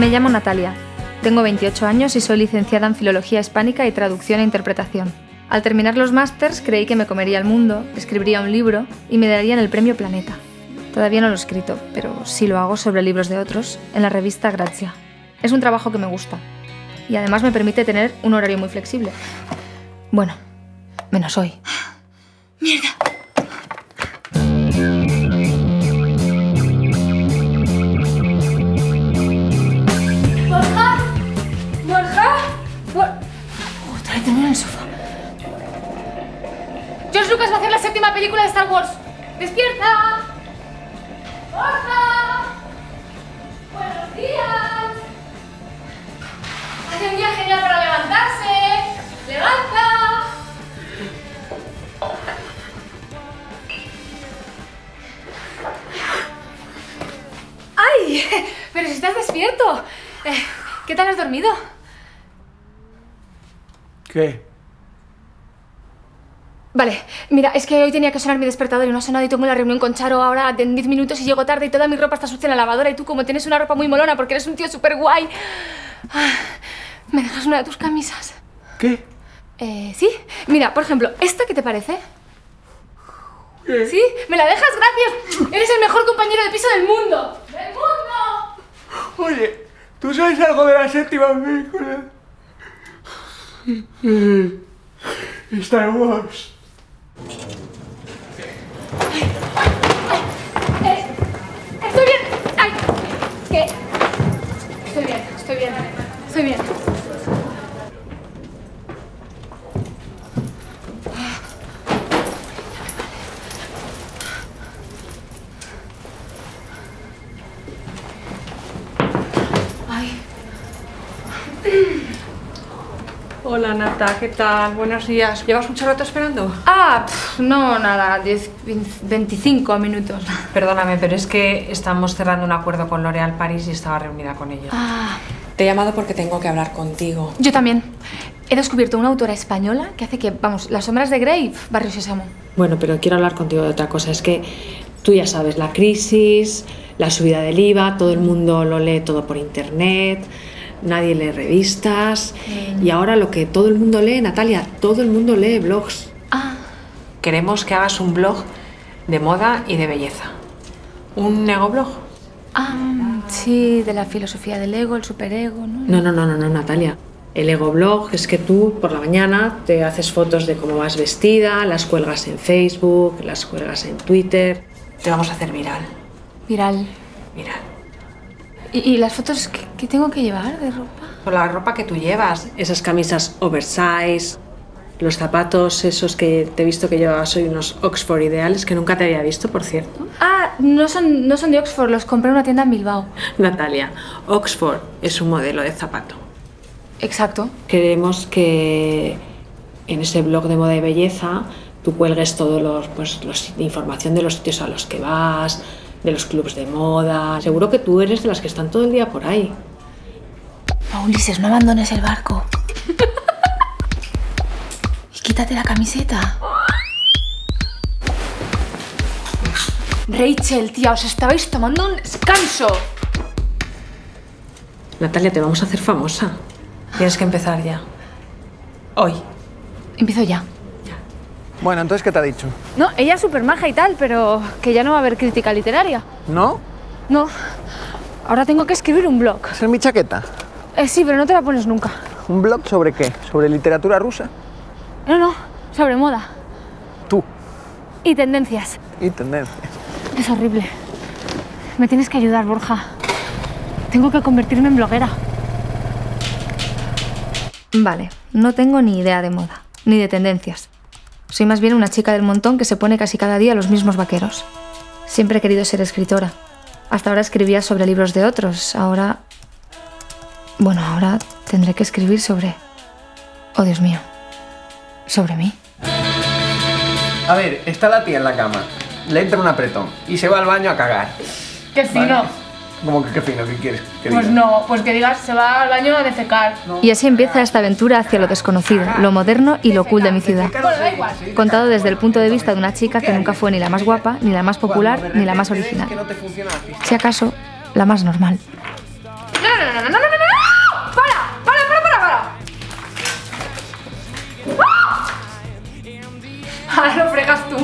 Me llamo Natalia. Tengo 28 años y soy licenciada en Filología Hispánica y Traducción e Interpretación. Al terminar los másters creí que me comería el mundo, escribiría un libro y me darían el premio Planeta. Todavía no lo he escrito, pero sí lo hago sobre libros de otros, en la revista Grazia. Es un trabajo que me gusta y además me permite tener un horario muy flexible. Bueno, menos hoy. ¡Mierda! George Lucas va a hacer la séptima película de Star Wars. ¡Despierta! ¡Borja! ¡Buenos días! Hace un día genial para levantarse. ¡Levanta! ¡Ay! Pero si estás despierto. Eh, ¿Qué tal has dormido? ¿Qué? Vale, mira, es que hoy tenía que sonar mi despertador y no ha sonado y tengo la reunión con Charo ahora en 10 minutos y llego tarde y toda mi ropa está sucia en la lavadora y tú como tienes una ropa muy molona porque eres un tío súper guay. ah, ¿Me dejas una de tus camisas? ¿Qué? Eh, sí. Mira, por ejemplo, ¿esta qué te parece? ¿Sí? ¿Me la dejas? Gracias. Eres el mejor compañero de piso del mundo. ¡Del mundo! Oye, ¿tú sabes algo de la séptima película? Star Wars. Estoy bien. Estoy bien, estoy bien, Hola Nata, ¿qué tal? Buenos días. ¿Llevas mucho rato esperando? ah, no, nada, 10, 25 minutos. Perdóname, pero es que estamos cerrando un acuerdo con L'Oréal Paris y estaba reunida con ellos. Ah, Te he llamado porque tengo que hablar contigo. yo también. He descubierto una autora española que hace que, vamos, Las sombras de Grey, Barrio Sésamo. Bueno, pero quiero hablar contigo de otra cosa. Es que tú ya sabes, la crisis, la subida del IVA, todo el mundo lo lee todo por internet, nadie lee revistas. Y ahora lo que todo el mundo lee, Natalia, todo el mundo lee blogs. Ah, Queremos que hagas un blog de moda y de belleza. ¿Un negoblog? ah, sí, de la filosofía del ego, el superego, ¿no? No, no, no, no, no, Natalia. El ego blog es que tú por la mañana te haces fotos de cómo vas vestida, las cuelgas en Facebook, las cuelgas en Twitter. Te vamos a hacer viral. Viral. Viral. ¿Y, y las fotos que, que tengo que llevar de ropa? Con la ropa que tú llevas. Esas camisas oversize, los zapatos esos que te he visto que llevabas hoy, unos Oxford ideales que nunca te había visto, por cierto. Ah, no son, no son de Oxford, los compré en una tienda en Bilbao. Natalia, Oxford es un modelo de zapato. Exacto. Queremos que en ese blog de moda y belleza tú cuelgues todos los, pues, los información de los sitios a los que vas, de los clubs de moda. Seguro que tú eres de las que están todo el día por ahí. Ulises, no abandones el barco. y quítate la camiseta. Rachel, tía, os estabais tomando un descanso. Natalia, te vamos a hacer famosa. Tienes que empezar ya. Hoy. Empiezo ya. Bueno, entonces, ¿qué te ha dicho? No, ella es súper maja y tal, pero que ya no va a haber crítica literaria. ¿No? No. Ahora tengo que escribir un blog. ¿Es en mi chaqueta? Eh, sí, pero no te la pones nunca. ¿Un blog sobre qué? ¿Sobre literatura rusa? No, no, sobre moda. Tú. Y tendencias. Y tendencia. Es horrible. Me tienes que ayudar, Borja. Tengo que convertirme en bloguera. Vale, no tengo ni idea de moda, ni de tendencias. Soy más bien una chica del montón que se pone casi cada día los mismos vaqueros. Siempre he querido ser escritora. Hasta ahora escribía sobre libros de otros. Ahora... Bueno, ahora tendré que escribir sobre... Oh, Dios mío. Sobre mí. A ver, está la tía en la cama. Le entra un apretón y se va al baño a cagar. ¡Qué fino! Como que qué fino, ¿qué quieres? Pues no, pues que digas, se va al baño a defecar. Y así empieza esta aventura hacia lo desconocido, lo moderno y lo cool de mi ciudad. Contado desde el punto de vista de una chica que nunca fue ni la más guapa, ni la más popular, ni la más original. Si acaso, la más normal. No, no, no, no, no, no, no, para, para, para, para, para. ¡Ah! Ahora lo fregas tú.